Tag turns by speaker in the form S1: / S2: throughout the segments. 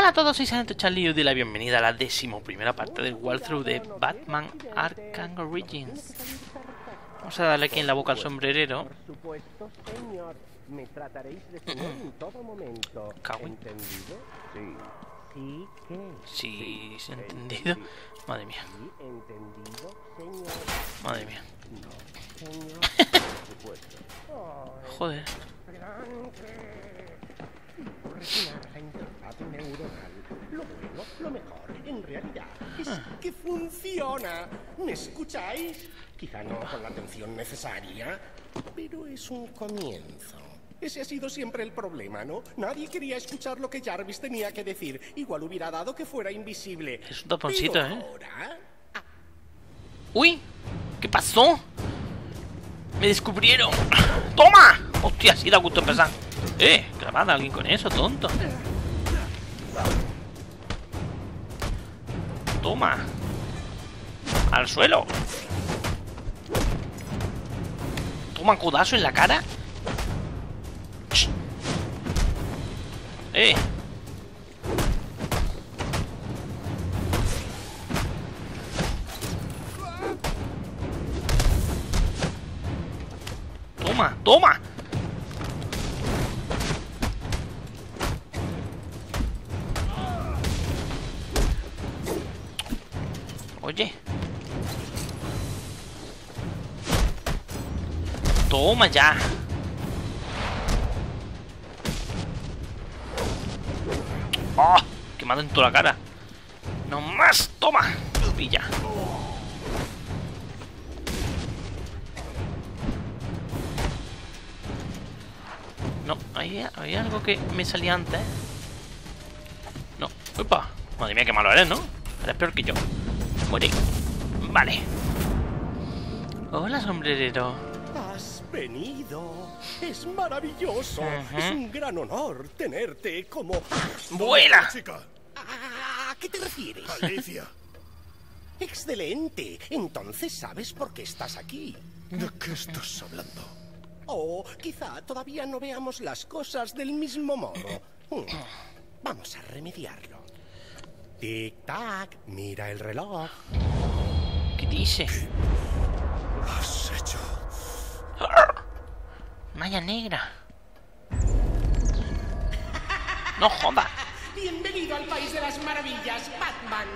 S1: Hola a todos, soy Santo Charlie y os doy la bienvenida a la décimo primera parte del walkthrough de Batman Arkham Origins. Vamos a darle aquí en la boca al sombrerero.
S2: Por supuesto, señor. Me trataréis de señor en todo momento. ¿Entendido? Sí. Sí, ¿qué?
S1: Sí, ¿se ha entendido? Madre mía,
S2: Sí, ¿entendido, señor?
S1: madre mía.
S2: Señor, por supuesto.
S1: Joder.
S2: Interfaz neuronal. Lo bueno, lo mejor, en realidad, es que funciona. ¿Me escucháis? Quizá no con la atención necesaria, pero es un comienzo. Ese ha sido siempre el problema, ¿no? Nadie quería escuchar lo que Jarvis tenía que decir. Igual hubiera dado que fuera invisible.
S1: Es un taponcito,
S2: Pero
S1: ¿eh?
S2: ahora,
S1: ¡Uy! ¿Qué pasó? ¡Me descubrieron! ¡Toma! ¡Hostia, sí da gusto empezar! ¡Eh! Grabad a alguien con eso, tonto. ¡Toma! ¡Al suelo! ¡Toma codazo en la cara! ¡Eh! ¡Toma! ¡Toma! Toma ya. ¡Oh! Quemado en toda la cara. No más. Toma. Pilla. No, había, había algo que me salía antes. No, upa. Madre mía, qué malo eres, ¿no? Eres peor que yo. Muere. Vale. Hola, sombrerero.
S2: Venido. Es maravilloso. Es un gran honor tenerte como...
S1: ¡Vuela!
S3: Chica,
S2: ¿A qué te refieres?
S3: Alicia.
S2: Excelente. Entonces sabes por qué estás aquí.
S3: ¿De qué estás hablando?
S2: O quizá todavía no veamos las cosas del mismo modo. Hmm. Vamos a remediarlo. Tic-tac, mira el reloj.
S1: ¿Qué dice?
S3: Has hecho.
S1: Malla negra. No joda.
S2: Bienvenido al país de las maravillas, Batman.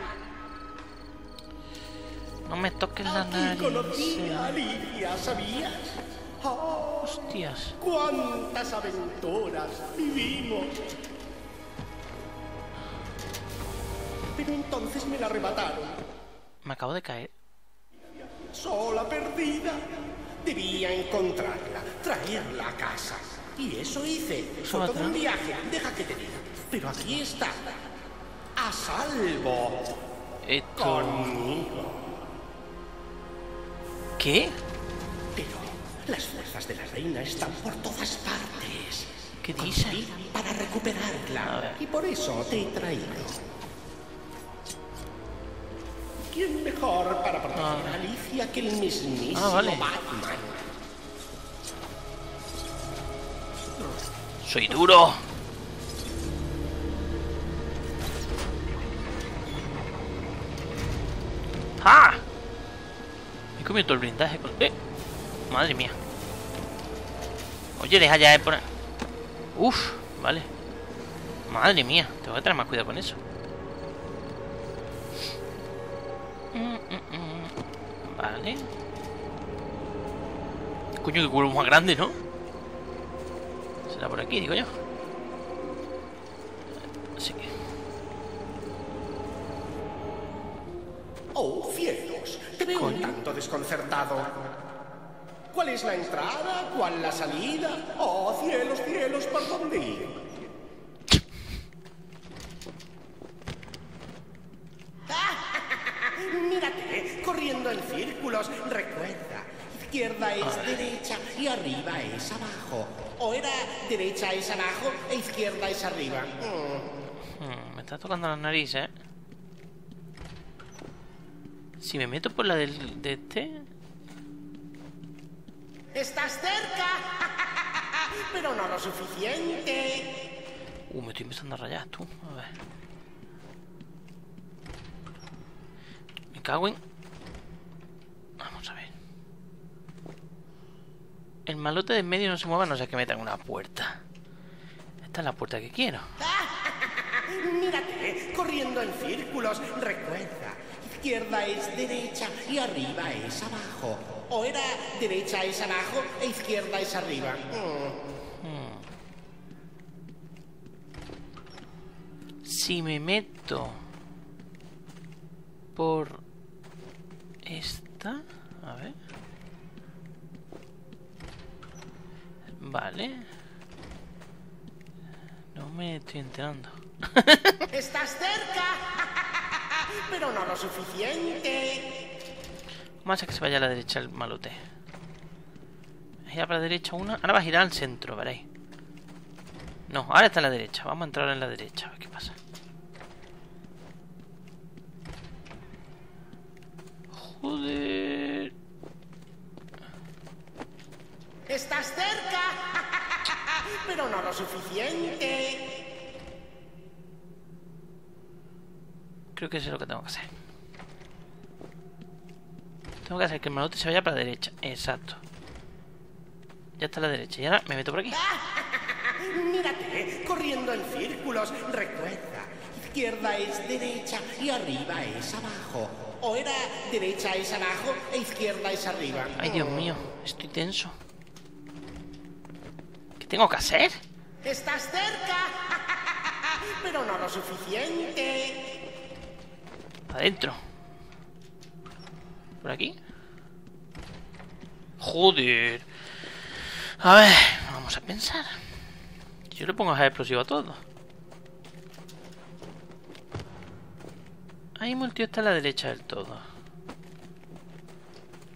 S1: No me toques la
S2: conocí
S1: nariz.
S2: a Alicia, ¿sabías? Oh,
S1: Hostias.
S2: cuántas aventuras vivimos. Pero entonces me la arrebataron.
S1: Me acabo de caer.
S2: Sola, perdida. Debía encontrarla, traerla a casa. Y eso hice. Fue todo un viaje, deja que te diga. Pero aquí está. A salvo.
S1: Esto...
S2: Conmigo.
S1: ¿Qué?
S2: Pero las fuerzas de la reina están por todas partes.
S1: ¿Qué dice?
S2: Y para recuperarla. Y por eso te he traído. ¿Quién mejor para proteger a Alicia que el mismísimo
S1: Ah, vale.
S2: Batman?
S1: Soy duro. ¡Ah! Me he comido todo el blindaje. con- ¡Eh! Madre mía. Oye, deja ya de poner... Uf, vale. Madre mía, tengo que tener más cuidado con eso. Vale. Coño, que cuerpo más grande, ¿no? Será por aquí, digo yo. Sí.
S2: Oh, cielos, te veo un tanto desconcertado. ¿Cuál es la entrada? ¿Cuál la salida? Oh, cielos, cielos, ¿por dónde ir? Recuerda, izquierda es derecha y arriba es abajo. O era derecha es abajo e izquierda es arriba.
S1: Hmm, me está tocando la nariz, ¿eh? Si me meto por la del, de este...
S2: ¡Estás cerca! Pero no lo suficiente.
S1: Uh, me estoy empezando a rayar, tú. A ver. Me cago en... El malote de en medio no se mueva, no sé que metan una puerta. Esta es la puerta que quiero.
S2: Mírate, corriendo en círculos. Recuerda, izquierda es derecha y arriba es abajo. O era derecha es abajo e izquierda es arriba. Mm.
S1: Si me meto por esta, a ver. Vale. No me estoy enterando.
S2: Estás cerca, pero no lo suficiente.
S1: Vamos a que se vaya a la derecha el malote. Gira para la derecha una. Ahora va a girar al centro, veréis. No, ahora está a la derecha. Vamos a entrar en la derecha, a ver qué pasa. Joder.
S2: Estás cerca, pero no lo suficiente.
S1: Creo que eso es lo que tengo que hacer. Tengo que hacer que el malote se vaya para la derecha. Exacto. Ya está a la derecha. Y ahora me meto por aquí.
S2: Mírate, corriendo en círculos. Recuerda, izquierda es derecha y arriba es abajo. O era derecha es abajo e izquierda es arriba.
S1: Ay, Dios mío. Estoy tenso. ¿Qué tengo que hacer?
S2: Estás cerca, pero no lo suficiente.
S1: Adentro. ¿Por aquí? Joder. A ver, vamos a pensar. Yo le pongo a explosivo a todo. Ahí tío está a la derecha del todo.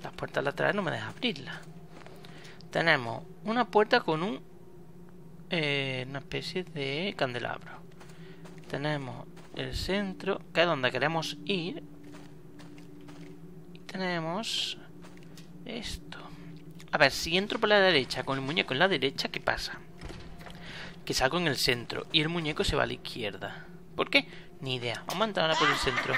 S1: Las puertas laterales no me dejan abrirlas. Tenemos una puerta con un... eh, una especie de candelabro. Tenemos el centro, que es donde queremos ir. Y tenemos esto. A ver, si entro por la derecha con el muñeco en la derecha, ¿qué pasa? Que salgo en el centro y el muñeco se va a la izquierda. ¿Por qué? Ni idea. Vamos a entrar ahora por el centro.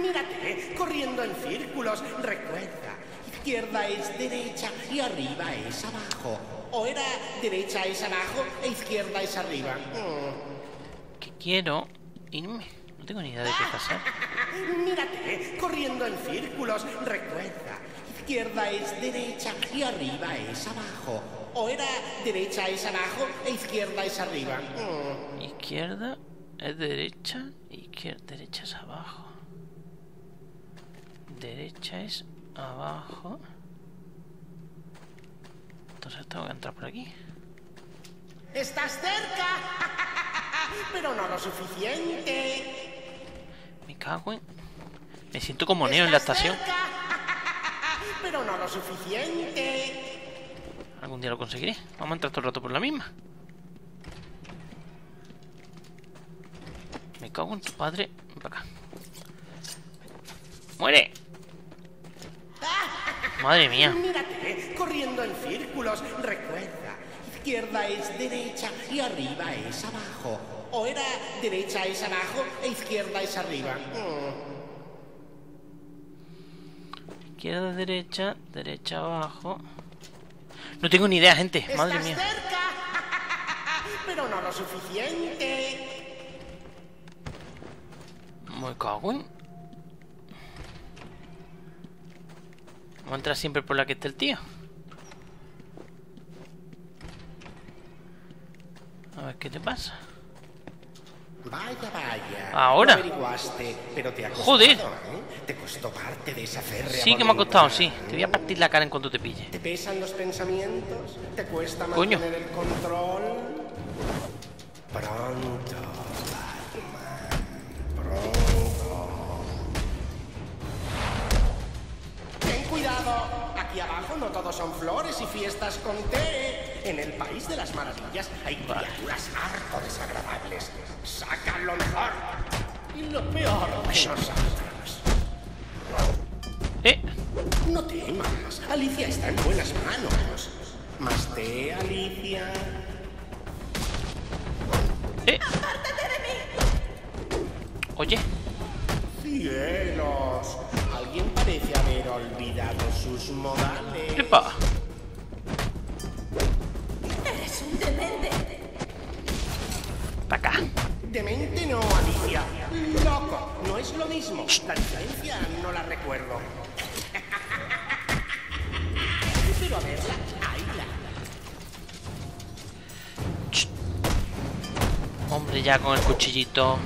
S2: Mírate, corriendo en círculos. Recuerda, izquierda es derecha y arriba es abajo. O era derecha es abajo e izquierda es arriba. Mm.
S1: Que quiero irme. No tengo ni idea de qué pasar.
S2: Mírate, corriendo en círculos. Recuerda, izquierda es derecha y arriba es abajo. O era derecha es abajo e izquierda es arriba. Mm.
S1: Izquierda es derecha, izquierda, derecha es abajo. Derecha es abajo. Entonces tengo que entrar por aquí.
S2: Estás cerca, pero no lo suficiente.
S1: Me cago en... Me siento como Neo en la estación.
S2: cerca, pero no lo suficiente.
S1: Algún día lo conseguiré. Vamos a entrar todo el rato por la misma. Me cago en tu padre. Ven para acá. ¡Muere! Madre mía.
S2: Mírate, corriendo en círculos. Recuerda, izquierda es derecha y arriba es abajo. O era derecha es abajo e izquierda es arriba. Mm.
S1: Izquierda, derecha, derecha, abajo. No tengo ni idea, gente. Madre
S2: Estás
S1: mía.
S2: cerca, pero no lo suficiente.
S1: Me cago en... Vamos a entrar siempre por la que está el tío. A ver qué te pasa.
S2: Vaya, vaya.
S1: Ahora.
S2: Averiguaste, pero te ha costado,
S1: Joder.
S2: ¿eh? Te costó parte de esa férrea
S1: Sí que me ha costado, sí. Te voy a partir la cara en cuanto te pille.
S2: ¿Te pesan los pensamientos? ¿Te cuesta
S1: Coño.
S2: mantener el control? Pronto, no todos son flores y fiestas con té. En el país de las maravillas hay criaturas harto desagradables. Sacan lo mejor y lo peor de.
S1: ¡Eh!
S2: No temas, Alicia está en buenas manos. Más té, Alicia.
S1: ¡Eh! Oye,
S2: Cielos, Parece haber olvidado sus modales.
S1: ¡Epa!
S4: Eres un demente.
S1: ¡Pa' acá!
S2: Demente no, Alicia. Loco, no es lo mismo. La diferencia no la recuerdo. Pero a verla, ahí la.
S1: Hombre, ya con el cuchillito.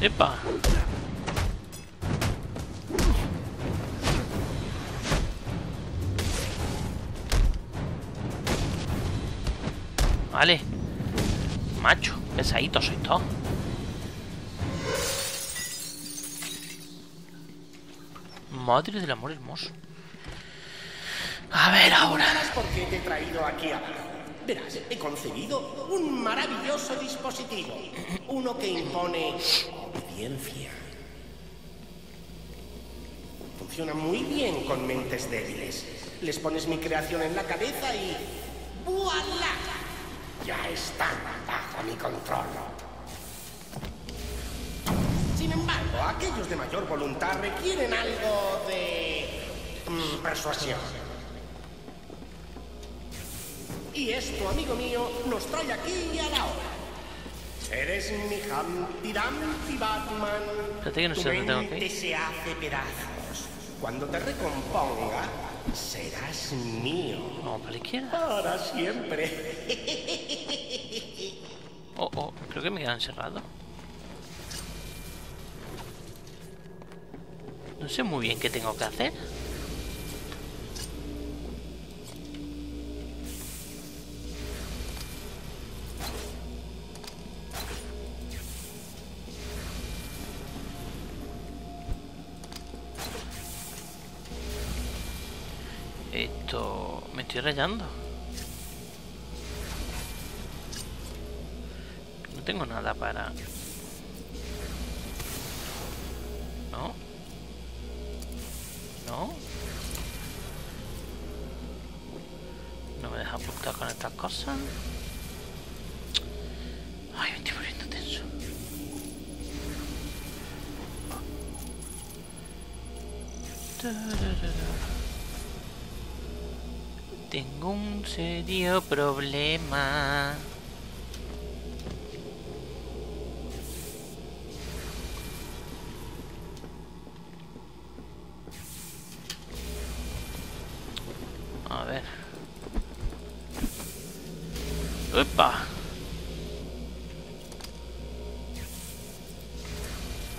S1: ¡Epa! Vale. Macho, pesadito soy todo. Madre del amor hermoso. A ver ahora.
S2: Por te he traído aquí abajo. Verás, he concebido un maravilloso dispositivo. Uno que impone obediencia. Funciona muy bien con mentes débiles. Les pones mi creación en la cabeza y... ¡Voilá! Ya están bajo mi control. Sin embargo, aquellos de mayor voluntad requieren algo de... mm, persuasión. Y esto, amigo mío, nos trae aquí y a la hora. Eres mi Humpty Dumpty Batman.
S1: Espérate que no sé dónde tengo que ir.
S2: se hace pedazos. Cuando te recomponga, serás mío.
S1: Vamos para la izquierda.
S2: Para siempre.
S1: Oh, oh, creo que me quedan encerrado. No sé muy bien qué tengo que hacer. Estoy rayando. No tengo nada para... Serio problema. A ver. ¡Epa!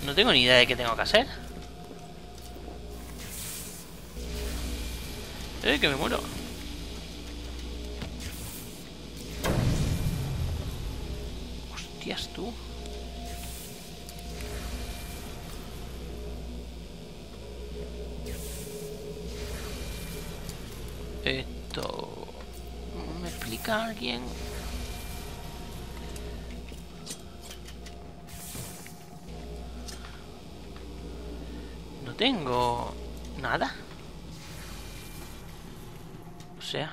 S1: No tengo ni idea de qué tengo que hacer. ¡Eh, que me muero! Esto... ¿Me explica alguien? No tengo... nada. O sea...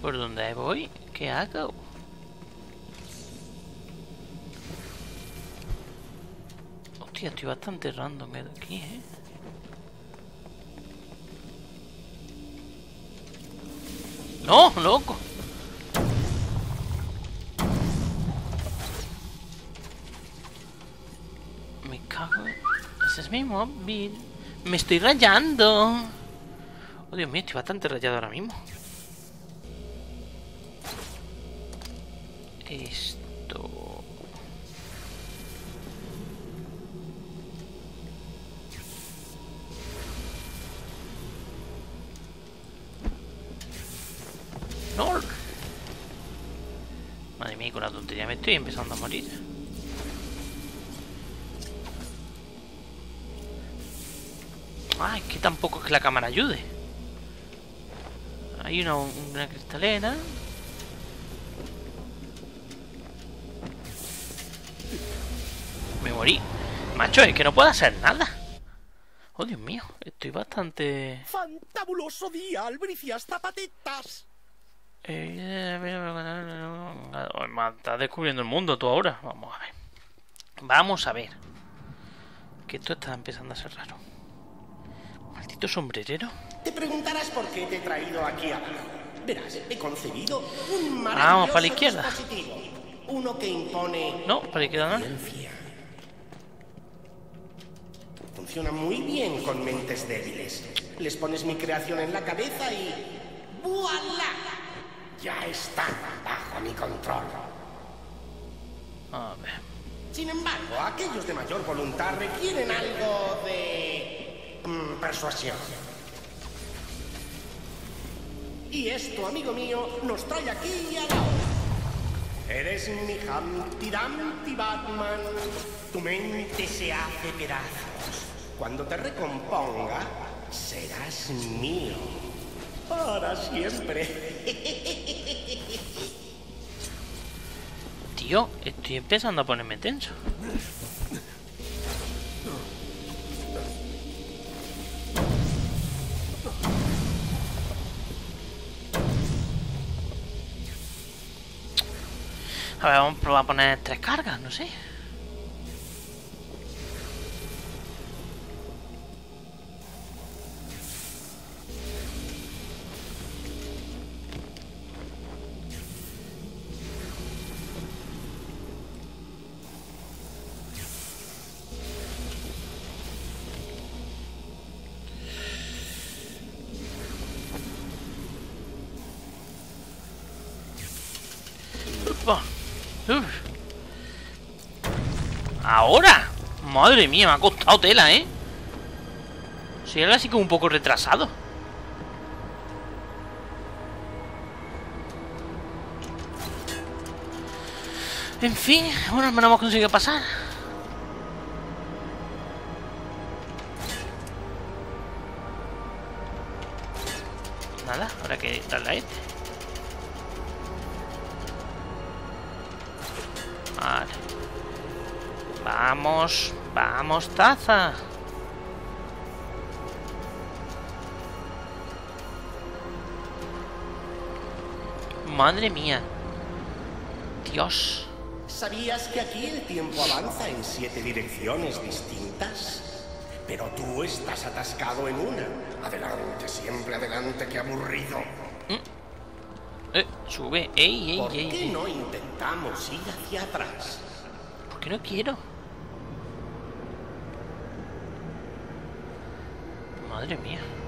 S1: ¿Por dónde voy? ¿Qué hago? Estoy bastante random aquí, ¿eh? ¡No, loco! Me cago en... Ese es mi móvil. Me estoy rayando. Oh, Dios mío, estoy bastante rayado ahora mismo. Esto... me estoy empezando a morir. Ah, es que tampoco es que la cámara ayude. Hay una, una cristalera. Me morí. Macho, es que no puedo hacer nada. Oh, Dios mío, estoy bastante...
S2: ¡Fantabuloso día, albricias zapatetas!
S1: Eh, Estás descubriendo el mundo tú ahora. Vamos a ver. Vamos a ver. Que esto está empezando a ser raro. Maldito sombrerero.
S2: Te preguntarás por qué te he traído aquí abajo. Verás, he concebido un
S1: Vamos,
S2: maravilloso
S1: para la izquierda.
S2: Uno que impone
S1: No, para queda nada.
S2: ciencia. Funciona muy bien con mentes débiles. Les pones mi creación en la cabeza y... ¡Voilá! Ya están bajo mi control.
S1: A ver.
S2: Sin embargo, aquellos de mayor voluntad requieren algo de... mm, persuasión. Y esto, amigo mío, nos trae aquí a la hora. Eres mi Humpty Dumpty Batman. Tu mente se hace pedazos. Cuando te recomponga, serás mío. Para siempre.
S1: Tío, estoy empezando a ponerme tenso. A ver, vamos a probar a poner tres cargas, no sé. ¿Ahora? Madre mía, me ha costado tela, ¿eh? Soy algo así como un poco retrasado. En fin, bueno, al menos hemos conseguido pasar. Nada, habrá que darle a este. Vamos, vamos, taza. Madre mía. Dios.
S2: ¿Sabías que aquí el tiempo avanza en siete direcciones distintas? Pero tú estás atascado en una. Adelante, siempre adelante, qué aburrido.
S1: Eh, sube. Ey, ey,
S2: ¿Por
S1: ey,
S2: qué
S1: ey.
S2: no intentamos ir hacia atrás?
S1: ¿Por qué no quiero? Madre mía. ¡Wala!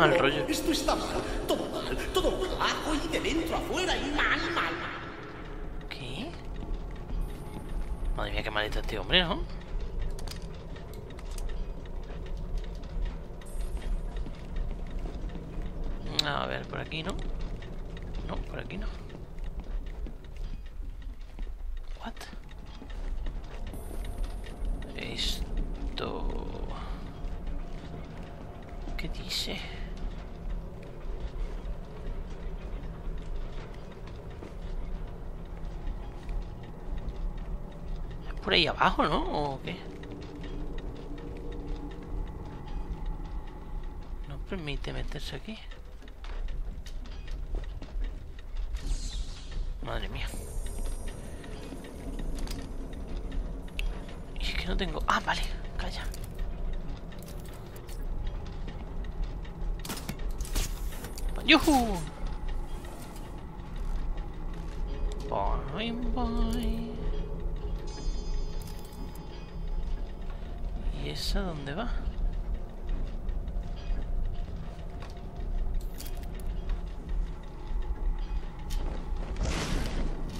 S1: Mal rollo.
S2: Esto está mal. Todo mal. Todo mal. Abajo y de dentro afuera y mal, mal.
S1: ¿Qué? Madre mía, qué malito este hombre, ¿no? A ver, por aquí, ¿no? No, por aquí no. What? Esto... ¿Qué dice? Es por ahí abajo, ¿no? ¿O qué? No permite meterse aquí. Madre mía. Y es que no tengo... Ah, vale, calla. ¡Yuhu! Bye, bye. ¿Esa dónde va?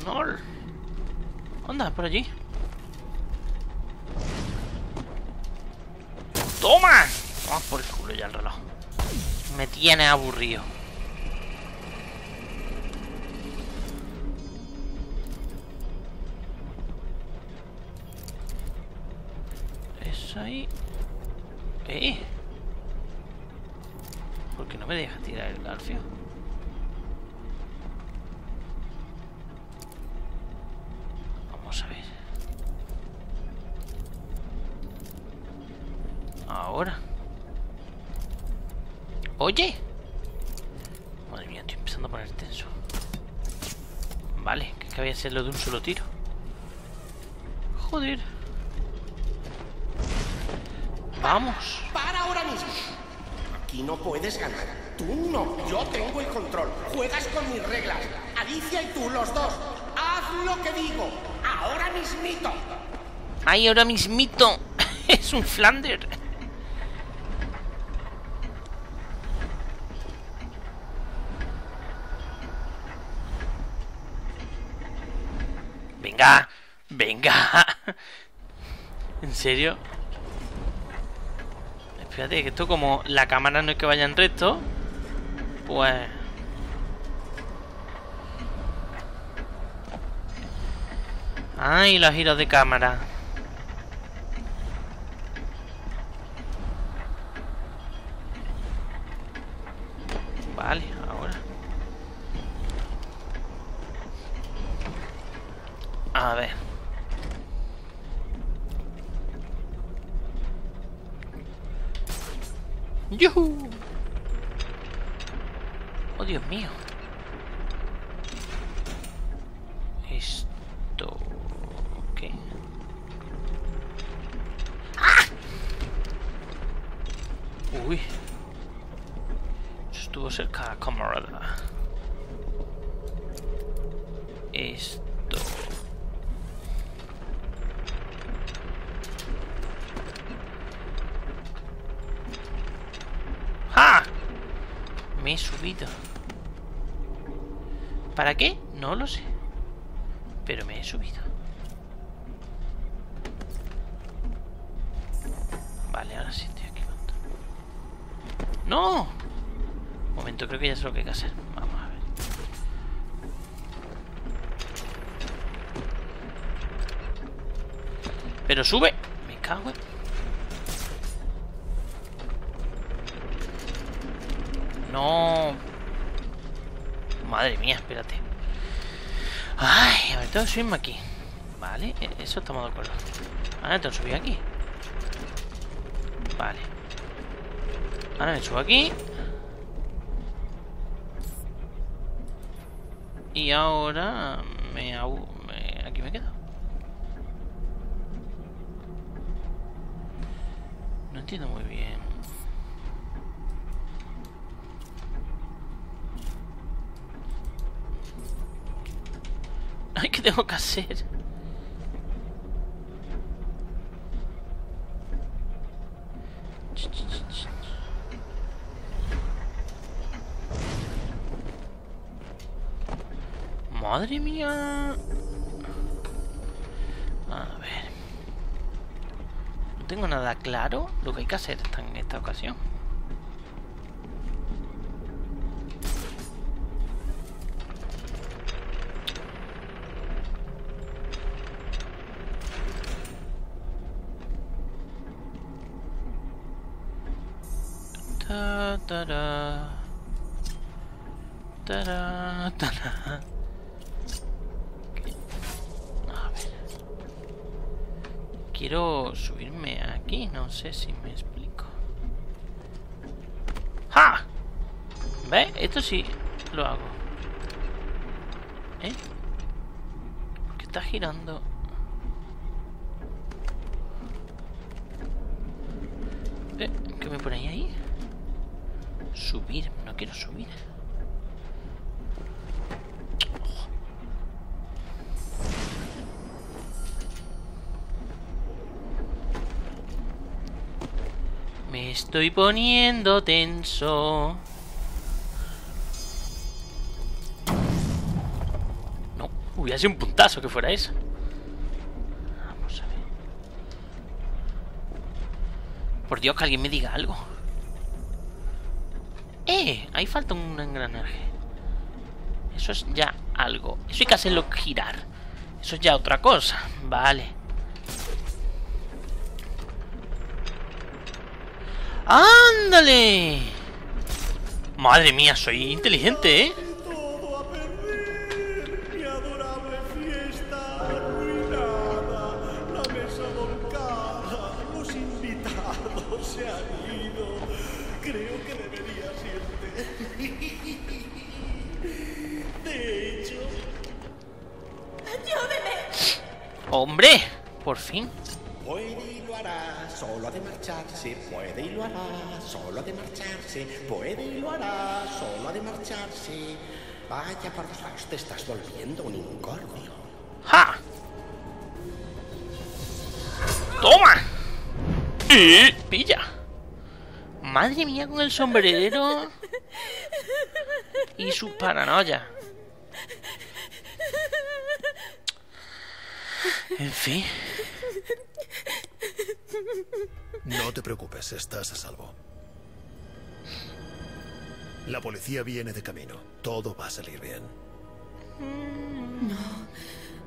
S1: ¡Nol! ¡Onda, por allí! ¡Toma! Vamos por el culo ya el reloj. Me tiene aburrido. ¿Por qué no me deja tirar el garfio? Vamos a ver. Ahora. Oye. Madre mía, estoy empezando a poner tenso. Vale, que es que había hacerlo de un solo tiro. Joder. Vamos.
S2: Aquí no puedes ganar. Tú no. Yo tengo el control. Juegas con mis reglas. Alicia y tú, los dos. Haz lo que digo. Ahora mismito.
S1: Ay, ahora mismito. es un Flander. Venga, venga. ¿En serio? Espérate, que esto como la cámara no es que vaya en recto, pues... Ay, los giros de cámara. Vale, ahora. A ver. ¡Yuhu! ¡Oh, Dios mío! Lo que hay que hacer. Vamos a ver. Pero sube. Me cago en... No. Madre mía, espérate. Ay, a ver, tengo que subirme aquí. Vale, e- eso estamos de acuerdo. Ahora tengo que subir aquí. Vale. Ahora me subo aquí. Y ahora me, me- aquí me quedo. No entiendo muy bien. Ay, ¿qué tengo que hacer? Madre mía. A ver. No tengo nada claro lo que hay que hacer en esta ocasión. Quiero subirme aquí, no sé si me explico. ¡Ja! ¿Ves? Esto sí lo hago. ¿Eh? ¿Por qué está girando? estoy poniendo tenso. No, hubiera sido un puntazo que fuera eso. Vamos a ver. Por Dios, que alguien me diga algo. ¡Eh! Ahí falta un engranaje. Eso es ya algo. Eso hay que hacerlo girar. Eso es ya otra cosa. Vale. ¡Ándale! Madre mía, soy inteligente, ¿eh?
S2: Todo a perder, mi adorable fiesta arruinada, la mesa volcada, los invitados se han ido. Creo que deberías irte. De hecho,
S4: ¡Ayúdeme!
S1: ¡Hombre! Por fin.
S2: Puede y lo hará, solo ha de marcharse, puede y lo hará, solo ha de marcharse, puede y lo hará, solo ha de marcharse. Vaya por Dios, te estás volviendo un incordio.
S1: ¡Ja! ¡Toma! ¡Y! ¡Pilla! Madre mía con el sombrerero. Y su paranoia. En fin.
S3: No te preocupes, estás a salvo. La policía viene de camino. Todo va a salir bien.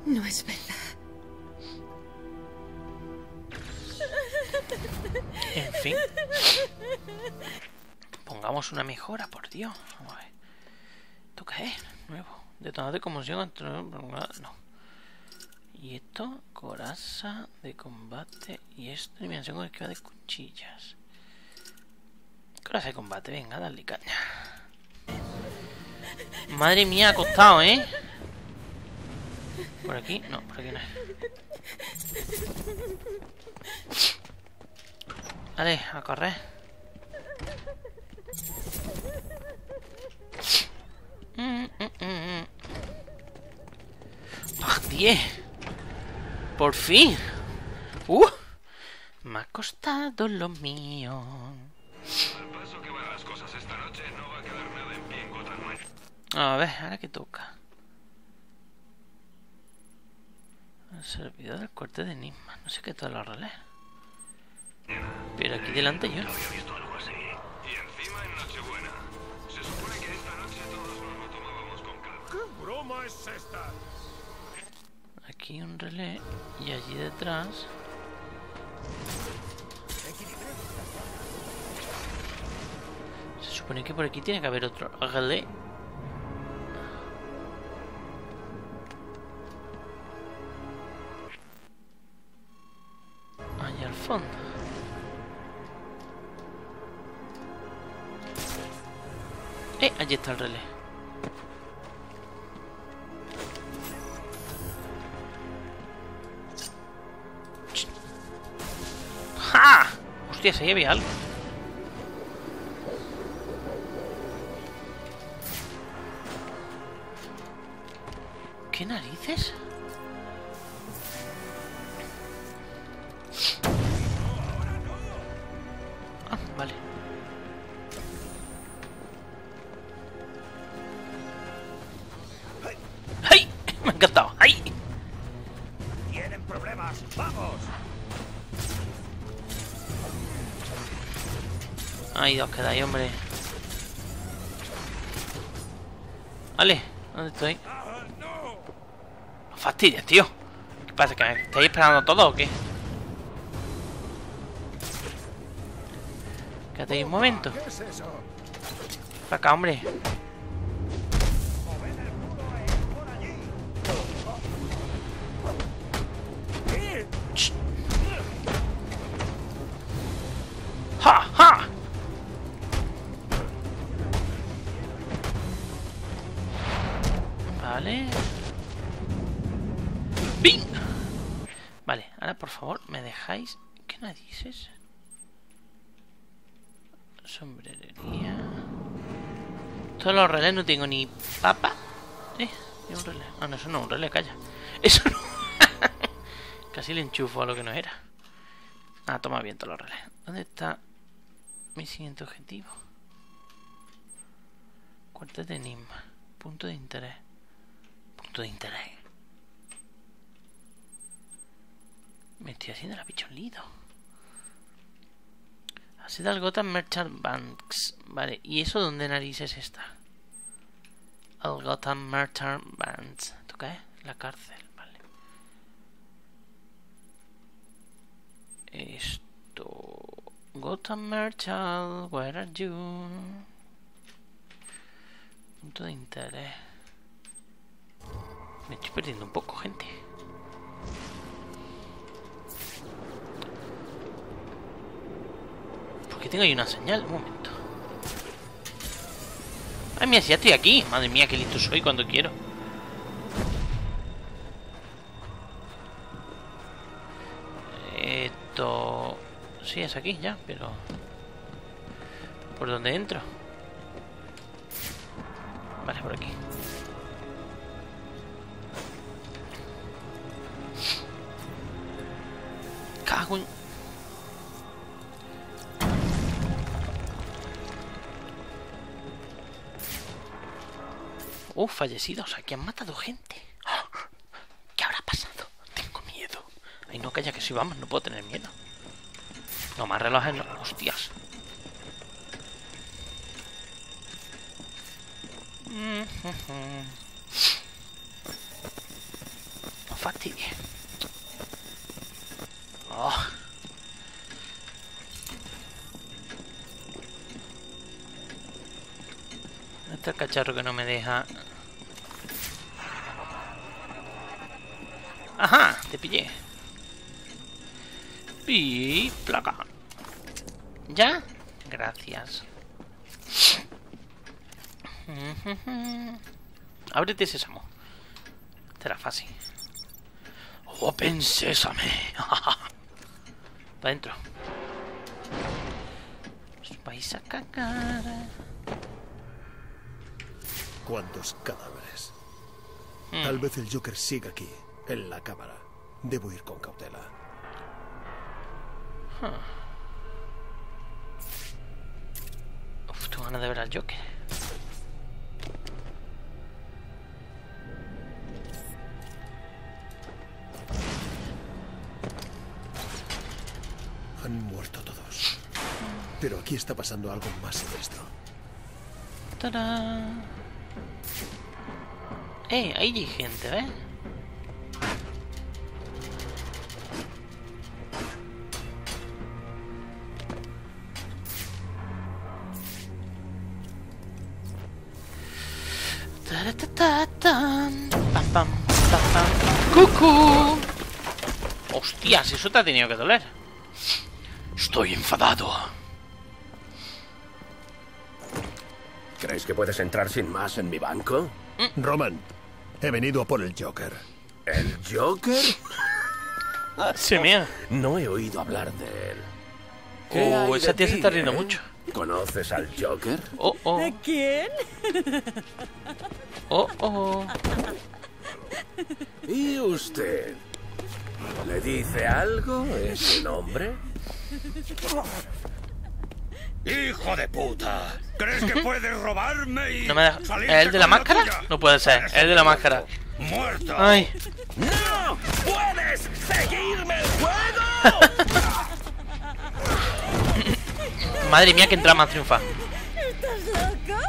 S4: No es verdad.
S1: En fin. Pongamos una mejora, por Dios. Vamos a ver. ¿Esto qué es? Nuevo. Detonador de conmoción. No. Y esto, coraza de combate. Y esto, eliminación colectiva de cuchillas. Coraza de combate, venga, dale caña. Madre mía, ha costado, ¿eh? Por aquí, no, por aquí no es. Vale, a correr. Mm, mm, mm, mm. ¡Ah, 10! ¡Por fin! ¡Uh! Me ha costado lo mío.
S5: Al paso que van las cosas esta noche, no va a quedar nada en pie en Gotham.
S1: A ver, ahora que toca. El servidor del corte de enigma. No sé qué todo lo relé. Pero aquí delante yo.
S5: Había visto algo así. Y encima en Nochebuena. Se supone que esta noche todos nos lo tomábamos con calma.
S3: ¿Qué broma es esta?
S1: Aquí un relé y allí detrás. Se supone que por aquí tiene que haber otro relé. Allá al fondo. Eh, allí está el relé. Hostia, lleve algo. ¿Qué narices? Ay, os quedáis, hombre. Vale, ¿dónde estoy? No fastidies, tío. ¿Qué pasa? ¿Que me estáis esperando todo o qué? Quédate ahí un momento. Para acá, hombre. Vale. ¡Bing! Vale, ahora por favor, ¿me dejáis? ¿Qué narices? Sombrerería. Todos los relés no tengo ni papa. Eh, un relé. Ah, no, eso no es un relé, calla. Eso no. Casi le enchufo a lo que no era. Ah, toma bien todos los relés. ¿Dónde está mi siguiente objetivo? Cuartel de enigma. Punto de interés. Punto de interés. Me estoy haciendo la. Has ido al Gotham Merchant Banks. Vale, ¿y eso dónde narices está? Gotham Merchant Banks. ¿Esto qué? La cárcel, vale. Esto... Gotham Merchant, where are you? Punto de interés. Me estoy perdiendo un poco, gente. ¿Por qué tengo ahí una señal? Un momento. Ay, mira, si ya estoy aquí. Madre mía, qué listo soy cuando quiero. Esto... Sí, es aquí ya, pero... ¿Por dónde entro? Vale, por aquí. Uh, fallecidos. Aquí han matado gente. ¡Ah! ¿Qué habrá pasado? Tengo miedo. Ay, no, calla, que si vamos, no puedo tener miedo. No, más relojes no. Hostias. No fastidie. Oh. Este el cacharro que no me deja. Ajá, te pillé. Y placa. ¿Ya? Gracias. Ábrete sésamo. Será fácil. Open sésame. Para adentro. Os vais a cagar.
S3: ¿Cuántos cadáveres?
S1: Hmm.
S3: Tal vez el Joker siga aquí, en la cámara. Debo ir con cautela.
S1: Uf, tengo ganas de ver al Joker.
S3: Han muerto todos. Pero aquí está pasando algo más siniestro.
S1: ¡Tarán! Eh, ahí hay gente, ¿ves? Pam, pam, pam, pam. ¡Cucú! Hostias, eso te ha tenido que doler. Estoy enfadado.
S5: ¿Crees que puedes entrar sin más en mi banco?
S3: Roman, he venido a por el Joker.
S5: ¿El Joker?
S1: Se mea.
S5: No he oído hablar de él.
S1: Oh, esa
S5: de
S1: tía se está riendo
S5: eh?
S1: mucho.
S5: ¿Conoces al Joker?
S1: Oh, oh,
S6: ¿Quién?
S1: oh, oh.
S5: ¿Y usted? ¿Le dice algo ese nombre?
S7: ¡Hijo de puta! ¿Crees que puedes robarme y
S1: No me deja- ¿El de la máscara? No puede ser, el de la máscara.
S7: ¡Muerto!
S1: Ay,
S5: ¡No! ¡Puedes seguirme el juego!
S1: madre mía, que entra más triunfa.
S6: ¿Estás loco?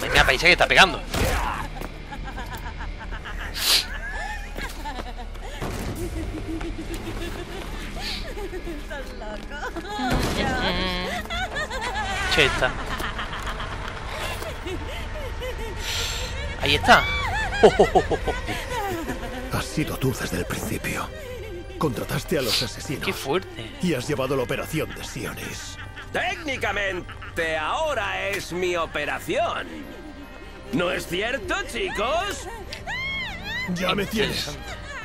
S1: Venga, país que está pegando. Che, está. Ahí está.
S3: Has sido tú desde el principio. Contrataste a los asesinos
S1: Qué fuerte.
S3: y has llevado la operación de Sionis.
S5: Técnicamente ahora es mi operación. ¿No es cierto, chicos?
S3: Ya me tienes.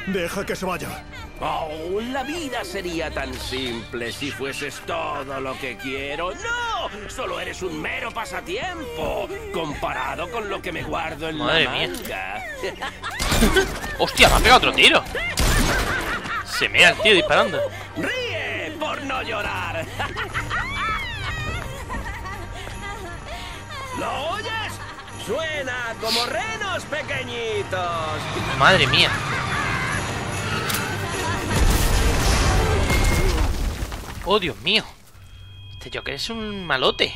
S3: Deja que se vaya.
S5: Oh, la vida sería tan simple si fueses todo lo que quiero. ¡No! Solo eres un mero pasatiempo comparado con lo que me guardo en
S1: Madre
S5: la
S1: mía.
S5: manga.
S1: Hostia, me ha pegado otro tiro. Se mea el tío disparando.
S5: ¡Ríe por no llorar! ¿Lo oyes? Suena como renos pequeñitos.
S1: Madre mía. Oh, Dios mío. Este Joker es un malote.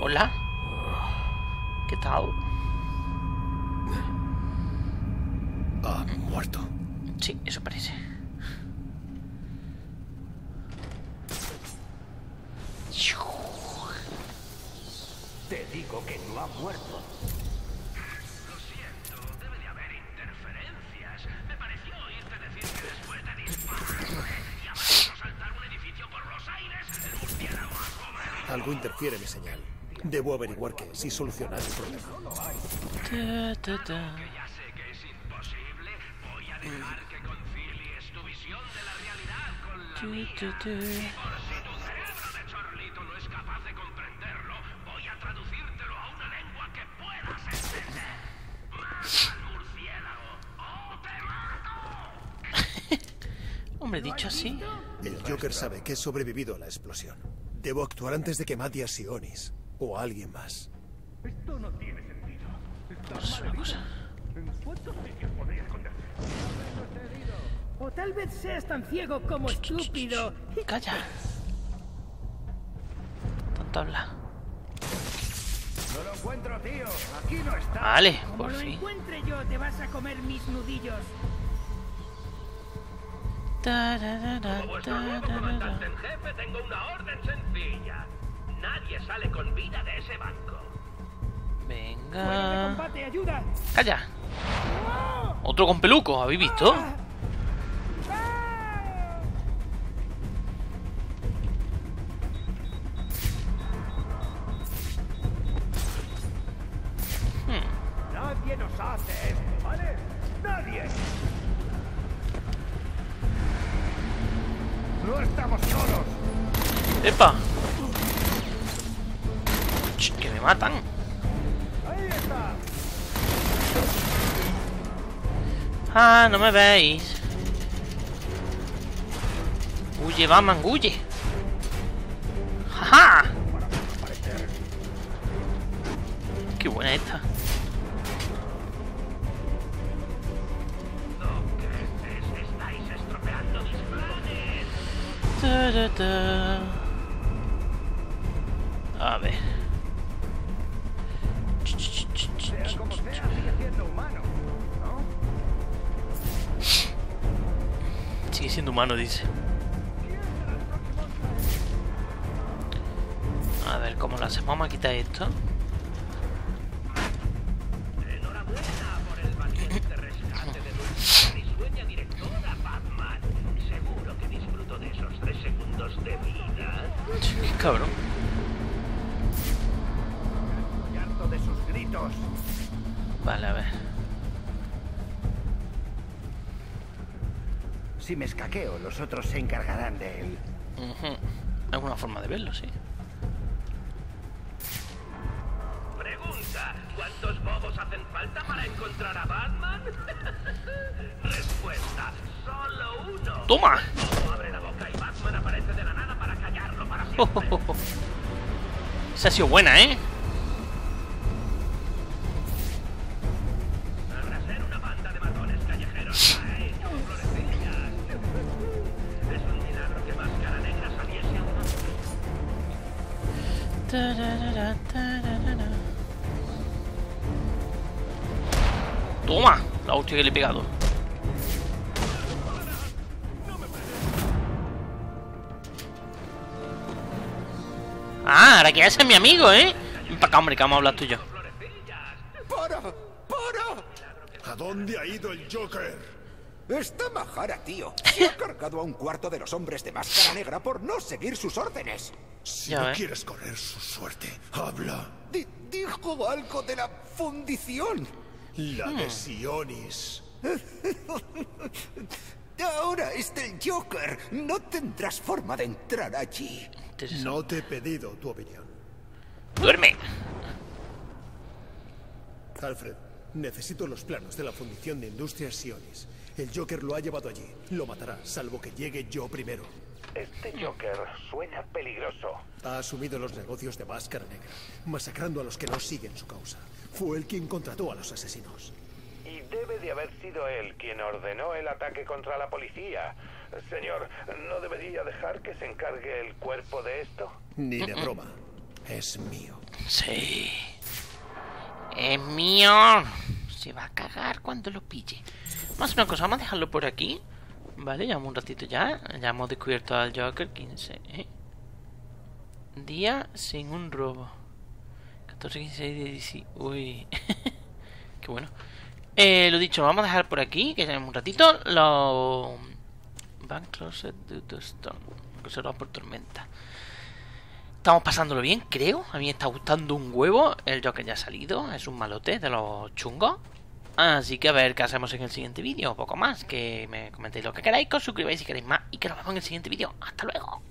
S1: Hola. ¿Qué tal?
S3: Ha muerto.
S1: Sí, eso parece.
S7: Te digo que no ha muerto.
S3: Algo interfiere mi señal. Debo averiguar qué es y solucionar el problema.
S1: Ta, ta, ta.
S5: Ya sé que es imposible. Voy a dejar que concilies tu visión de la realidad con la
S1: Tu,
S5: mía.
S1: tu, tu.
S5: Por si tu cerebro de chorlito no es capaz de comprenderlo, voy a traducírtelo a una lengua que puedas entender. ¡Mata al murciélago! ¡O te mato!
S1: Hombre, dicho así.
S3: El Joker sabe que he sobrevivido a la explosión. Debo actuar antes de que mate a Sionis o a alguien más.
S7: Esto no tiene sentido.
S1: A hacer una cosa.
S7: ¿En cuántos sitios podría esconderse?
S8: O tal vez seas tan ciego como estúpido.
S1: Calla. Tanto habla.
S7: No lo encuentro, tío. Aquí no está.
S1: Vale,
S8: Como
S1: por
S8: lo
S1: fin.
S8: encuentre yo, te vas a comer mis nudillos.
S5: Como vuestro nuevo comandante en jefe, tengo una orden sencilla. Nadie sale con vida de ese banco.
S1: Venga.
S8: combate, ayuda.
S1: Calla. Otro con peluco, ¿habéis visto?
S7: Nadie nos hace esto, ¿vale? Nadie. Estamos solos.
S1: ¡Epa! Ch, ¡Que me matan!
S7: Ahí está.
S1: ¡Ah, no me veis! ¡Huye, Batman, huye!
S7: Si me escaqueo, los otros se encargarán de él.
S1: Ujú. Alguna forma de verlo, sí.
S5: Pregunta, ¿cuántos bobos hacen falta para encontrar a Batman? Respuesta, solo uno.
S1: ¡Toma!
S5: Abre la boca y Batman aparece de la nada para callarlo para siempre.
S1: oh, oh, oh. Esa ha sido buena, ¿eh? Hostia que le he pegado. Ah, ahora que ese es mi amigo, ¿eh? Ven para acá, hombre, que vamos a hablar tú y yo.
S2: ¡Para! ¡Para!
S3: ¿A dónde ha ido el Joker?
S9: Está majara, tío. Se ha cargado a un cuarto de los hombres de máscara negra por no seguir sus órdenes.
S3: Si
S1: Ya
S3: no quieres correr su suerte, habla.
S9: Di- dijo algo de la fundición.
S3: La de Sionis.
S9: Ahora es del Joker. No tendrás forma de entrar allí.
S3: No te he pedido tu opinión.
S1: Duerme.
S3: Alfred, necesito los planos de la fundición de Industrias Sionis. El Joker lo ha llevado allí. Lo matará, salvo que llegue yo primero.
S7: Este Joker suena peligroso.
S3: Ha asumido los negocios de Máscara Negra, masacrando a los que no siguen su causa. Fue él quien contrató a los asesinos.
S7: Y debe de haber sido él quien ordenó el ataque contra la policía.
S5: Señor, ¿no debería dejar que se encargue el cuerpo de esto?
S3: Ni de broma. Es mío.
S1: Sí. Es mío. Se va a cagar cuando lo pille. Hacer una cosa, vamos a dejarlo por aquí. Vale, llevamos un ratito ya. Ya hemos descubierto al Joker 15. ¿eh? Día sin un robo. 14, 15, 16. Uy. Qué bueno. Eh, lo dicho, vamos a dejar por aquí. Que ya un ratito. Lo. Van Closet due to Storm. Conservado por tormenta. Estamos pasándolo bien, creo. A mí me está gustando un huevo. El Joker ya ha salido. Es un malote de los chungos. Así que a ver qué hacemos en el siguiente vídeo. Poco más. Que me comentéis lo que queráis, que os suscribáis si queréis más. Y que nos vemos en el siguiente vídeo. Hasta luego.